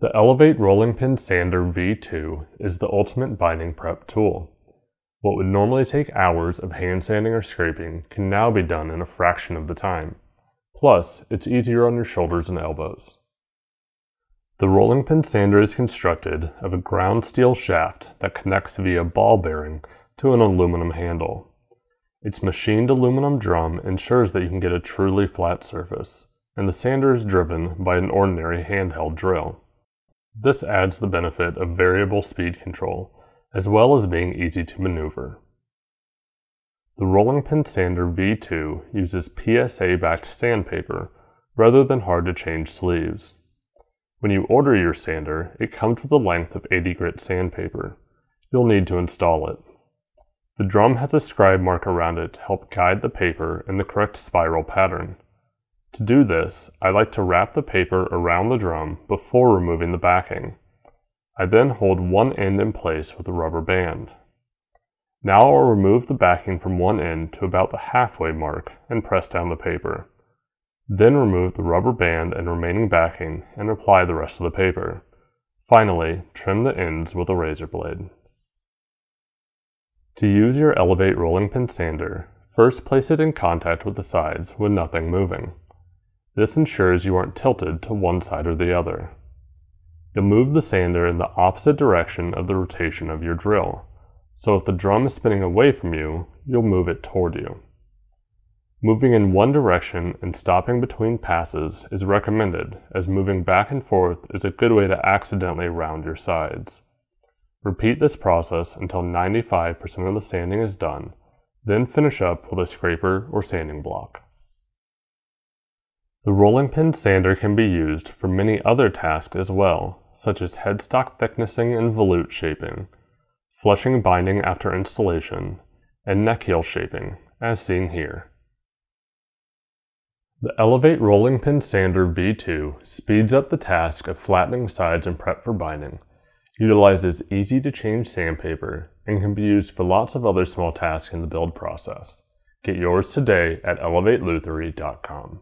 The Elevate Rolling Pin Sander V2 is the ultimate binding prep tool. What would normally take hours of hand sanding or scraping can now be done in a fraction of the time. Plus, it's easier on your shoulders and elbows. The rolling pin sander is constructed of a ground steel shaft that connects via ball bearing to an aluminum handle. Its machined aluminum drum ensures that you can get a truly flat surface, and the sander is driven by an ordinary handheld drill. This adds the benefit of variable speed control, as well as being easy to maneuver. The rolling pin sander V2 uses PSA-backed sandpaper rather than hard-to-change sleeves. When you order your sander, it comes with a length of 80 grit sandpaper. You'll need to install it. The drum has a scribe mark around it to help guide the paper in the correct spiral pattern. To do this, I like to wrap the paper around the drum before removing the backing. I then hold one end in place with a rubber band. Now I'll remove the backing from one end to about the halfway mark and press down the paper. Then remove the rubber band and remaining backing and apply the rest of the paper. Finally, trim the ends with a razor blade. To use your Elevate rolling pin sander, first place it in contact with the sides with nothing moving. This ensures you aren't tilted to one side or the other. You'll move the sander in the opposite direction of the rotation of your drill, so if the drum is spinning away from you, you'll move it toward you. Moving in one direction and stopping between passes is recommended as moving back and forth is a good way to accidentally round your sides. Repeat this process until 95% of the sanding is done, then finish up with a scraper or sanding block. The rolling pin sander can be used for many other tasks as well, such as headstock thicknessing and volute shaping, flushing binding after installation, and neck heel shaping, as seen here. The Elevate Rolling Pin Sander V2 speeds up the task of flattening sides and prep for binding, utilizes easy to change sandpaper, and can be used for lots of other small tasks in the build process. Get yours today at elevatelutherie.com.